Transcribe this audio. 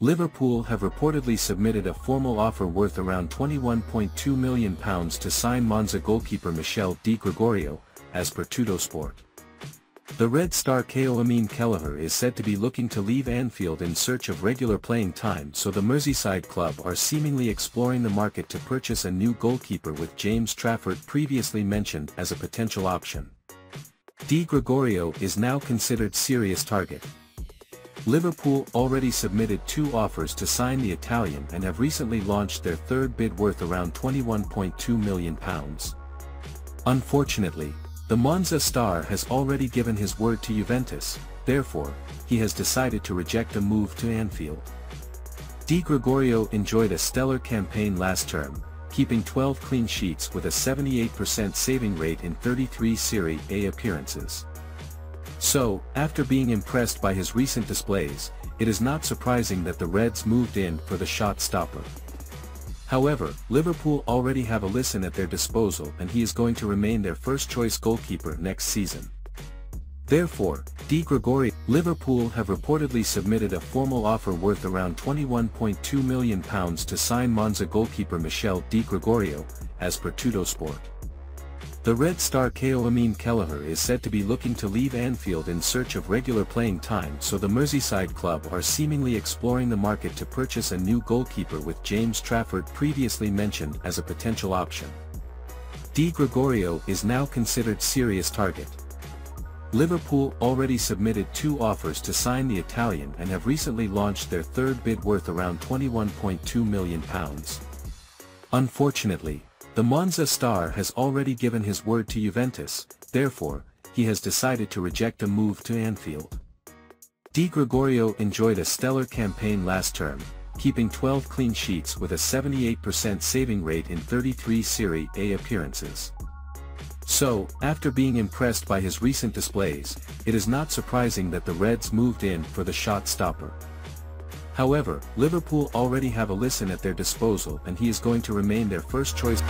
Liverpool have reportedly submitted a formal offer worth around £21.2 million to sign Monza goalkeeper Michel Di Gregorio, as per Tuttosport. The Red Star Caoimhin Kelleher is said to be looking to leave Anfield in search of regular playing time so the Merseyside club are seemingly exploring the market to purchase a new goalkeeper with James Trafford previously mentioned as a potential option. Di Gregorio is now considered serious target. Liverpool already submitted two offers to sign the Italian and have recently launched their third bid worth around £21.2 million. Unfortunately, the Monza star has already given his word to Juventus, therefore, he has decided to reject a move to Anfield. Di Gregorio enjoyed a stellar campaign last term, keeping 12 clean sheets with a 78% saving rate in 33 Serie A appearances. So, after being impressed by his recent displays, it is not surprising that the Reds moved in for the shot stopper. However, Liverpool already have Alisson at their disposal and he is going to remain their first-choice goalkeeper next season. Therefore, Di Gregorio, Liverpool have reportedly submitted a formal offer worth around £21.2 million to sign Monza goalkeeper Michel Di Gregorio, as per Tuttosport. The Red Star Caoimhin Kelleher is said to be looking to leave Anfield in search of regular playing time so the Merseyside club are seemingly exploring the market to purchase a new goalkeeper with James Trafford previously mentioned as a potential option. Di Gregorio is now considered serious target. Liverpool already submitted two offers to sign the Italian and have recently launched their third bid worth around £21.2 million. Unfortunately, the Monza star has already given his word to Juventus, therefore, he has decided to reject a move to Anfield. Di Gregorio enjoyed a stellar campaign last term, keeping 12 clean sheets with a 78% saving rate in 33 Serie A appearances. So, after being impressed by his recent displays, it is not surprising that the Reds moved in for the shot stopper. However, Liverpool already have Alisson at their disposal and he is going to remain their first choice.